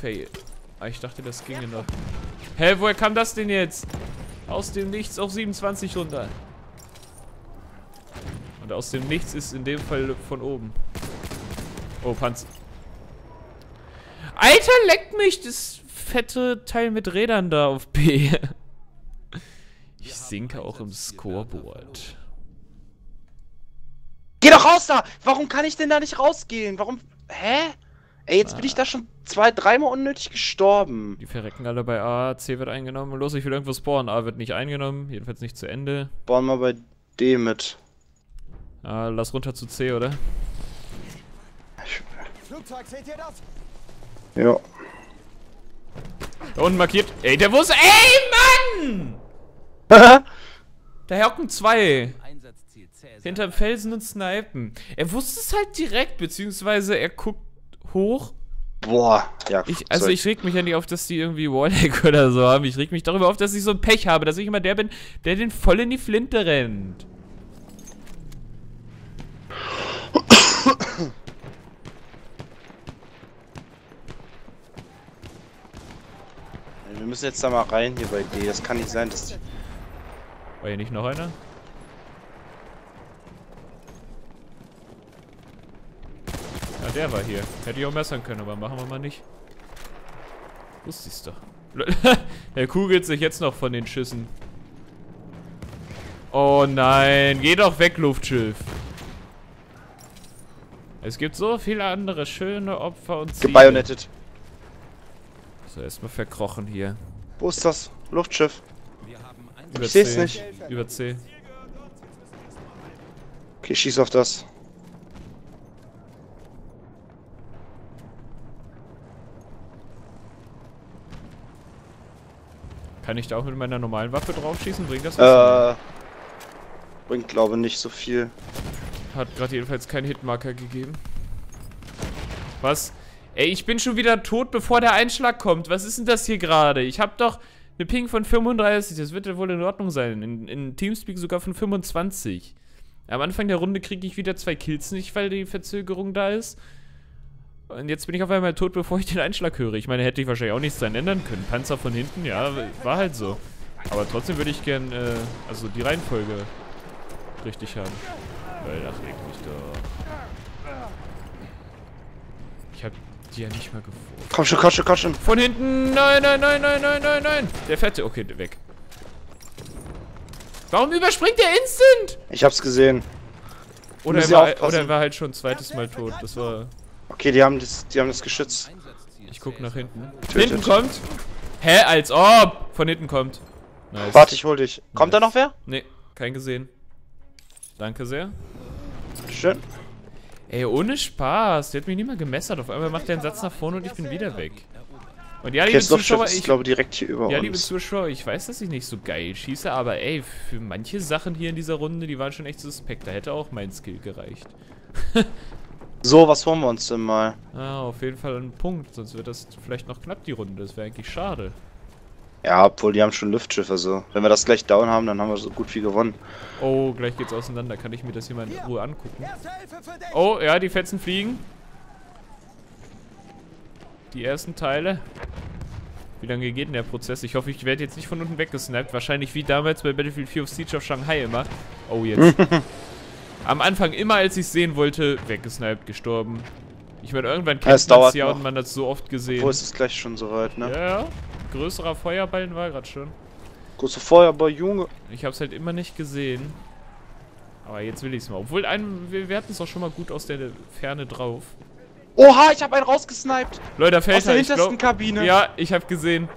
Fail. Ah, ich dachte, das ginge noch. Hä, woher kam das denn jetzt? Aus dem Nichts auf 27 runter. Und aus dem Nichts ist in dem Fall von oben. Oh, Panzer. Alter, leckt mich das fette Teil mit Rädern da auf B. Ich sinke auch im Scoreboard. Geh doch raus da! Warum kann ich denn da nicht rausgehen? Warum. Hä? Ey, jetzt bin ich da schon zwei, dreimal unnötig gestorben. Die verrecken alle bei A, C wird eingenommen. Los, ich will irgendwo spawnen. A wird nicht eingenommen, jedenfalls nicht zu Ende. Bauen mal bei D mit. Ah, lass runter zu C, oder? Flugzeug, seht ihr das? Ja. Da unten markiert. Ey, der wusste. Ey, Mann! Da hocken zwei. Hinterm Felsen und Snipen. Er wusste es halt direkt, beziehungsweise er guckt hoch. Boah, ja. Ich, also soll- ich reg mich ja nicht auf, dass die irgendwie Wallhack oder so haben. Ich reg mich darüber auf, dass ich so ein Pech habe, dass ich immer der bin, der den voll in die Flinte rennt. Wir müssen jetzt da mal rein hier bei D. Das kann nicht sein, dass. War hier nicht noch einer? Ja, der war hier. Hätte ich auch messern können, aber machen wir mal nicht. Wusste ich's doch. er kugelt sich jetzt noch von den Schüssen. Oh nein, geh doch weg, Luftschiff. Es gibt so viele andere schöne Opfer und Ziele. Gebayonettet. So, erstmal verkrochen hier. Wo ist das? Luftschiff. Über Ich seh's C. nicht. Über C. Okay, schieß auf das. Kann ich da auch mit meiner normalen Waffe drauf schießen? Bringt das was? Äh. Bringt, glaube nicht so viel. Hat gerade jedenfalls keinen Hitmarker gegeben. Was? Ey, ich bin schon wieder tot, bevor der Einschlag kommt. Was ist denn das hier gerade? Ich habe doch eine Ping von 35. Das wird ja wohl in Ordnung sein. In, in Teamspeak sogar von 25. Am Anfang der Runde kriege ich wieder zwei Kills nicht, weil die Verzögerung da ist. Und jetzt bin ich auf einmal tot, bevor ich den Einschlag höre. Ich meine, hätte ich wahrscheinlich auch nichts dran ändern können. Panzer von hinten, ja, war halt so. Aber trotzdem würde ich gern, äh, also die Reihenfolge richtig haben. Weil das legt mich doch. Ich hab die ja nicht mal gefunden. Komm schon, komm schon, komm schon. Von hinten! Nein, nein, nein, nein, nein, nein, nein! Der fette. Okay, der weg. Warum überspringt der instant? Ich hab's gesehen. Oder er, war, oder er war halt schon ein zweites Mal tot. Das war. Okay, die haben das, die haben das Geschütz. Einsatzziel Ich guck nach hinten. Tötet. Hinten kommt! Hä, als ob! Von hinten kommt. Nice. Warte, ich hol dich. Kommt da noch wer? Nee, kein gesehen. Danke sehr. Schön. Ey, ohne Spaß. Der hat mich nicht mal gemessert. Auf einmal macht er einen Satz nach vorne und ich bin wieder weg. Und ja, Okay, liebe Luftschiff Zuschauer, ich, glaube direkt hier über ja, liebe uns. Zuschauer, ich weiß, dass ich nicht so geil schieße, aber ey, für manche Sachen hier in dieser Runde, die waren schon echt suspekt. Da hätte auch mein Skill gereicht. So, was holen wir uns denn mal? Ah, auf jeden Fall ein Punkt, sonst wird das vielleicht noch knapp, die Runde. Das wäre eigentlich schade. Ja, obwohl die haben schon Luftschiffe, so. Wenn wir das gleich down haben, dann haben wir so gut wie gewonnen. Oh, gleich geht's auseinander. Kann ich mir das hier mal in Ruhe angucken? Oh, ja, die Fetzen fliegen. Die ersten Teile. Wie lange geht denn der Prozess? Ich hoffe, ich werde jetzt nicht von unten weggesnappt. Wahrscheinlich wie damals bei Battlefield 4 of Siege of Shanghai immer. Oh, jetzt. Am Anfang immer, als ich sehen wollte, weggesniped, gestorben. Ich meine, irgendwann kennt es man ja und man hat es so oft gesehen. Wo ist es gleich schon soweit, ne? Ja, ja. Größerer Feuerballen war gerade schon. Große Feuerball, Junge. Ich habe es halt immer nicht gesehen. Aber jetzt will ich es mal. Obwohl, einen, wir, wir hatten es doch schon mal gut aus der Ferne drauf. Oha, ich habe einen rausgesniped. Leute, da fällt Aus der er, hintersten glaub- Kabine. Ja, ich habe gesehen.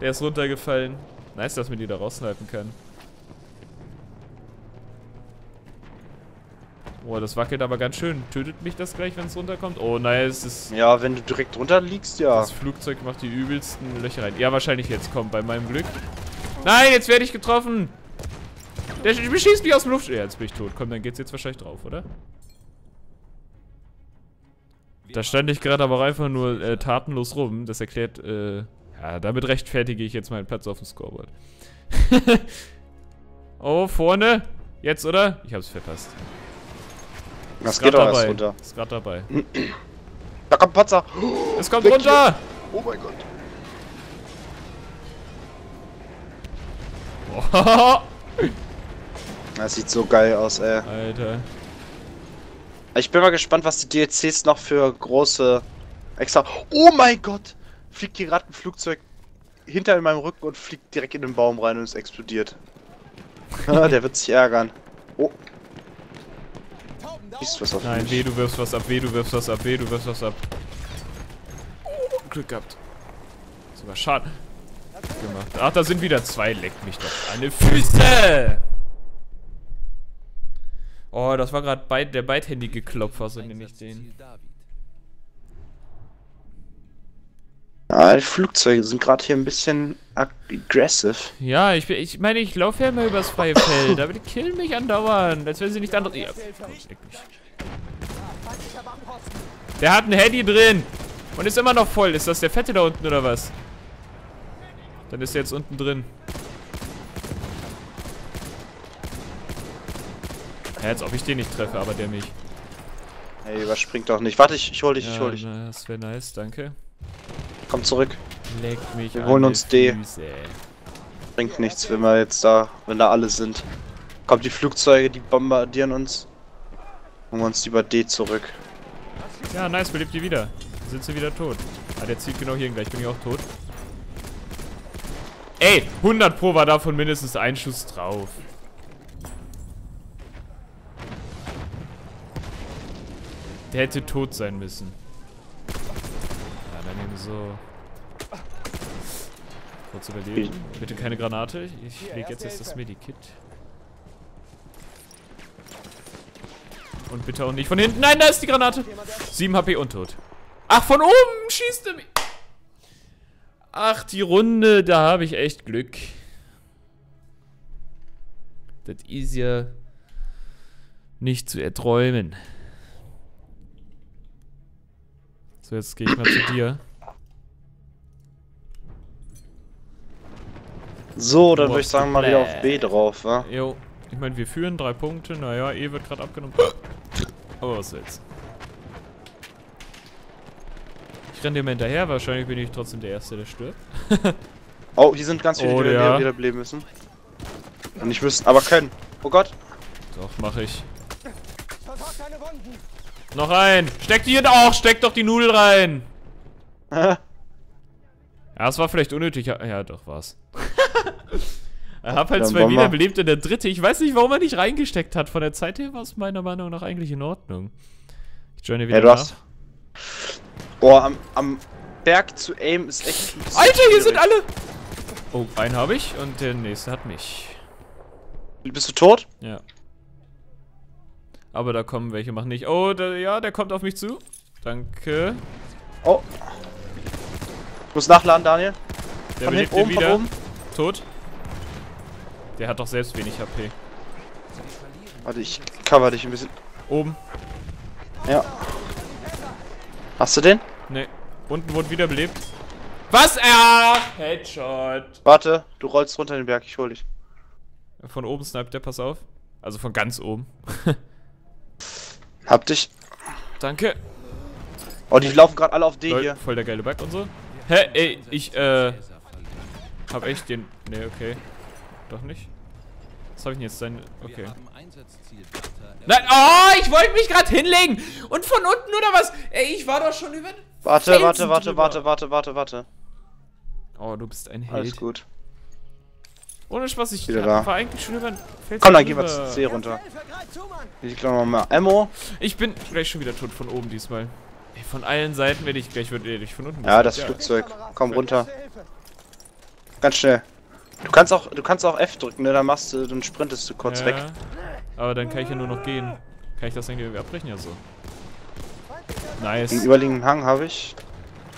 Der ist runtergefallen. Nice, dass man die da raussnipen kann. Boah, das wackelt aber ganz schön. Tötet mich das gleich, wenn es runterkommt? Oh, nein, es ist... Ja, wenn du direkt drunter liegst, ja. Das Flugzeug macht die übelsten Löcher rein. Ja, wahrscheinlich jetzt kommt, bei meinem Glück. Nein, jetzt werde ich getroffen. Der sch- beschießt mich aus dem Luft... Ja, jetzt bin ich tot. Komm, dann geht's jetzt wahrscheinlich drauf, oder? Da stand ich gerade aber auch einfach nur äh, tatenlos rum. Das erklärt, äh... Ja, damit rechtfertige ich jetzt meinen Platz auf dem Scoreboard. oh, vorne. Jetzt, oder? Ich hab's verpasst. Das Ist geht doch dabei. runter. Ist gerade dabei. Da kommt ein Panzer. Es kommt Weg runter! Oh mein Gott. Oh, Das sieht so geil aus, ey. Alter. Ich bin mal gespannt, was die DLCs noch für große extra. Oh mein Gott! Fliegt hier gerade ein Flugzeug hinter in meinem Rücken und fliegt direkt in den Baum rein und es explodiert. Der wird sich ärgern. Oh, Ist was auf Nein, mich. weh, du wirfst was ab, weh, du wirfst was ab, weh, du wirfst was ab. Oh, Glück gehabt. Sogar Schaden gemacht. Ach, da sind wieder zwei. Leck mich doch an die Füße! Oh, das war gerade der beidhändige Klopfer, so nenne ich den. Ah, Flugzeuge sind gerade hier ein bisschen aggressive. Ja, ich, bin- ich meine, ich laufe ja immer übers freie Feld, aber die killen mich andauernd, als wenn sie nicht andere... Ja. Der hat ein Handy drin und ist immer noch voll. Ist das der Fette da unten oder was? Dann ist er jetzt unten drin. Ja, als ob ich den nicht treffe, aber der mich. Ey, überspringt doch nicht. Warte, ich, ich hol dich, ich Ja, hol dich. na, das wäre nice, danke. Komm zurück. Leck mich Wir holen uns D. Füße. Bringt nichts, wenn wir jetzt da, wenn da alle sind. Kommt die Flugzeuge, die bombardieren uns. Holen wir uns lieber D zurück. Ja, nice, belebt die wieder. Dann sind sie wieder tot. Ah, der zieht genau hier gleich. Bin ich auch tot. Ey, 100 Pro war davon mindestens ein Schuss drauf. Der hätte tot sein müssen. So. Kurz überleben. Bitte keine Granate. Ich lege jetzt erst das Medikit. Und bitte auch nicht von hinten. Nein, da ist die Granate. 7 HP und tot. Ach, von oben schießt er mich. Ach, die Runde, da habe ich echt Glück. Das ist ja nicht zu erträumen. So, jetzt gehe ich mal zu dir. So, dann würde ich sagen, mal wieder auf B drauf, wa? Jo, ich meine, wir führen drei Punkte. Naja, E wird gerade abgenommen. Aber was jetzt? Ich renne mal hinterher. Wahrscheinlich bin ich trotzdem der Erste, der stirbt. Oh, hier sind ganz viele, Oh, die ja. wieder, bleiben müssen. Und nicht müssen, aber können. Oh Gott. Doch, mache ich. Noch ein. Steck die hier auch. Steck doch die Nudel rein. Ja, es war vielleicht unnötig. Ja, doch, war's. er hat halt Dann zwei wiederbelebt und der dritte. Ich weiß nicht, warum er nicht reingesteckt hat. Von der Zeit her war es meiner Meinung nach eigentlich in Ordnung. Ich joine wieder Ja, du nach. hast. Boah, am, am Berg zu aim ist echt. Alter, hier sind alle! Oh, einen habe ich und der nächste hat mich. Bist du tot? Ja. Aber da kommen welche, machen nicht. Oh, der, ja, der kommt auf mich zu. Danke. Oh. Ich muss nachladen, Daniel. Der Von belebt hinten den oben, wieder. oben. Tot. Der hat doch selbst wenig HP. Warte, ich cover dich ein bisschen. Oben. Ja. Hast du den? Ne. Unten wurde wiederbelebt. Was? Ah! Headshot. Warte, du rollst runter den Berg, ich hol dich. Von oben sniped der, pass auf. Also von ganz oben. Hab dich. Danke. Oh, die laufen gerade alle auf D hier. voll der geile Bug und so. Hä, ey, ich, äh, hab echt den. Ne, okay. Doch nicht. Was hab ich denn jetzt sein. Okay. Nein, oh, ich wollte mich gerade hinlegen. Und von unten oder was? Ey, ich war doch schon über. den Warte, Felsen warte, warte, drüber. warte, warte, warte, warte. Oh, du bist ein Alles Held. gut. Ohne Spaß, ich Wieder da. war eigentlich schon über den Felsen Komm, dann gehen wir zu C runter. Ich glaube mal Ammo. Ich bin gleich schon wieder tot von oben diesmal. Ey, von allen Seiten werde ich gleich würde ich von unten. Ja, das gesetzt, Flugzeug. Komm runter. Ganz schnell. Du kannst auch, du kannst auch F drücken, ne? Dann machst du, dann sprintest du kurz ja. weg. Aber dann kann ich ja nur noch gehen. Kann ich das irgendwie irgendwie abbrechen? Ja, so. Den Nice. überliegenden Hang habe ich.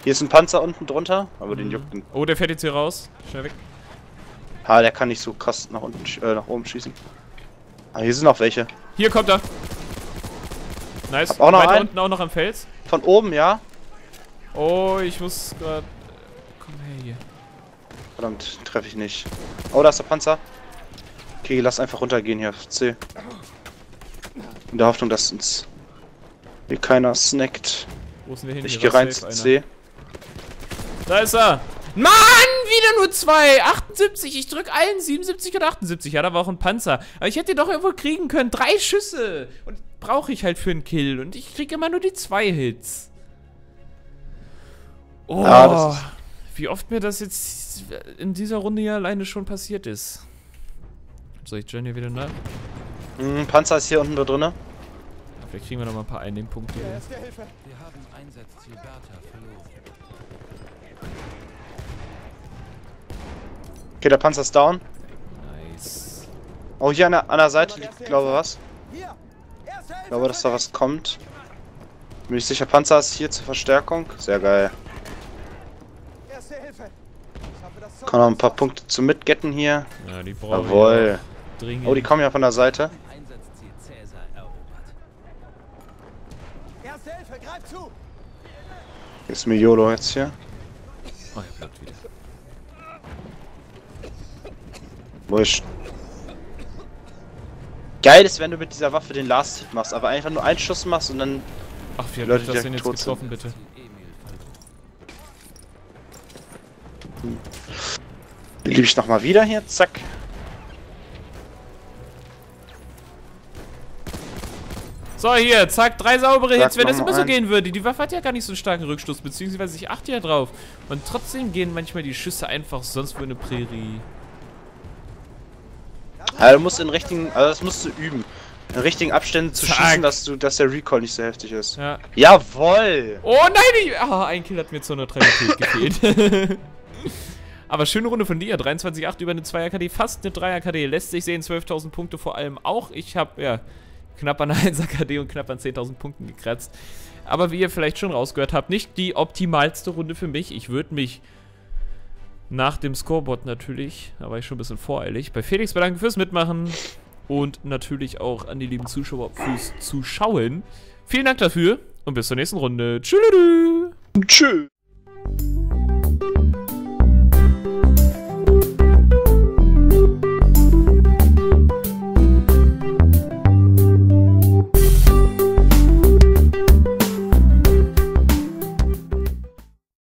Hier ist ein Panzer unten drunter, aber den juckt den. Oh, der fährt jetzt hier raus. Schnell weg. Ah, der kann nicht so krass nach unten, äh, nach oben schießen. Ah, hier sind noch welche. Hier kommt er. Nice. Hab auch noch Weiter einen. unten auch noch am Fels. Von oben, ja. Oh, ich muss gerade. Komm her hier. Verdammt, treffe ich nicht. Oh, da ist der Panzer. Okay, lass einfach runtergehen hier auf C. In der Hoffnung, dass uns hier keiner snackt. Wo denn der hin? Ich gehe rein zu. C. Da ist er. Mann, wieder nur zwei. 78. Ich drück allen 77 und 78. Ja, da war auch ein Panzer. Aber ich hätte ihn doch irgendwo kriegen können. Drei Schüsse. Und brauche ich halt für einen Kill. Und ich kriege immer nur die zwei Hits. Oh. Ja, wie oft mir das jetzt in dieser Runde hier alleine schon passiert ist. Soll ich Jen hier wieder nach? Hm, Panzer ist hier unten da drinne. Vielleicht kriegen wir noch mal ein paar Einnehmpunkte. Hilfe. Wir haben Einsatzziel Bertha verloren. Okay, der Panzer ist down. Nice. Oh, hier an der, an der Seite liegt, glaube was. Hier. Ich glaube, dass da was kommt. Bin ich sicher, Panzer ist hier zur Verstärkung. Sehr geil. Kann noch ein paar Punkte zum Mitgetten hier. Ja, die brauchen Jawohl. Oh, die kommen ja von der Seite. Zu. Ist mir YOLO jetzt hier. Oh, er bleibt wieder. Wurscht. Geil ist, wenn du mit dieser Waffe den Last Hit machst, aber einfach nur einen Schuss machst und dann. Ach, wie hat Leute, das denn jetzt tot sind. getroffen, bitte? Verloren. Liebe ich nochmal wieder hier, zack. So, hier, zack, drei saubere Hits. Wenn das immer so gehen würde, die Waffe hat ja gar nicht so einen starken Rückstoß, beziehungsweise ich achte ja drauf. Und trotzdem gehen manchmal die Schüsse einfach sonst wo in eine Prärie. Also du musst in richtigen, also das musst du üben. In richtigen Abständen zu Zack. schießen, dass du, dass der Recall nicht so heftig ist. Ja. Jawoll! Oh nein, ich, ah, ein Kill hat mir zur Neutralität gefehlt. Aber schöne Runde von dir, 23,8 über eine 2er KD, fast eine 3er KD, lässt sich sehen, 12.000 Punkte vor allem auch. Ich habe ja knapp an 1er KD und knapp an 10.000 Punkten gekratzt. Aber wie ihr vielleicht schon rausgehört habt, nicht die optimalste Runde für mich. Ich würde mich nach dem Scoreboard natürlich, da war ich schon ein bisschen voreilig, bei Felix bedanken fürs Mitmachen und natürlich auch an die lieben Zuschauer fürs Zuschauen. Vielen Dank dafür und bis zur nächsten Runde. Tschüss. Tschüss!